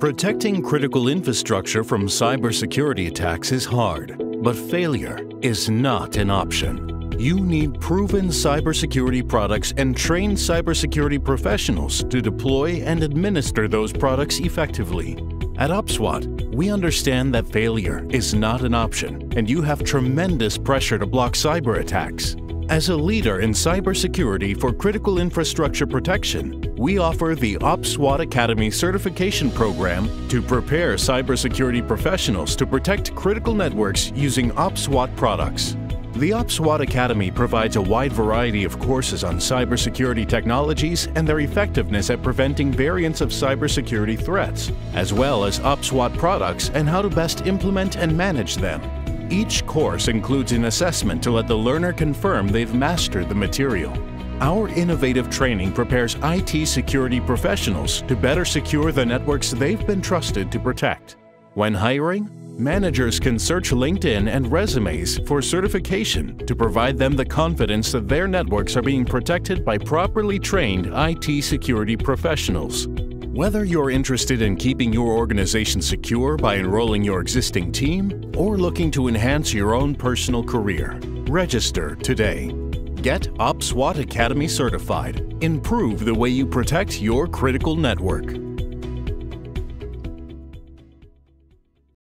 Protecting critical infrastructure from cybersecurity attacks is hard, but failure is not an option. You need proven cybersecurity products and trained cybersecurity professionals to deploy and administer those products effectively. At OPSWAT, we understand that failure is not an option, and you have tremendous pressure to block cyber attacks. As a leader in cybersecurity for critical infrastructure protection, we offer the OPSWAT Academy certification program to prepare cybersecurity professionals to protect critical networks using OPSWAT products. The OPSWAT Academy provides a wide variety of courses on cybersecurity technologies and their effectiveness at preventing variants of cybersecurity threats, as well as OPSWAT products and how to best implement and manage them. Each course includes an assessment to let the learner confirm they've mastered the material. Our innovative training prepares IT security professionals to better secure the networks they've been trusted to protect. When hiring, managers can search LinkedIn and resumes for certification to provide them the confidence that their networks are being protected by properly trained IT security professionals. Whether you're interested in keeping your organization secure by enrolling your existing team or looking to enhance your own personal career, register today. Get OPSWAT Academy certified. Improve the way you protect your critical network.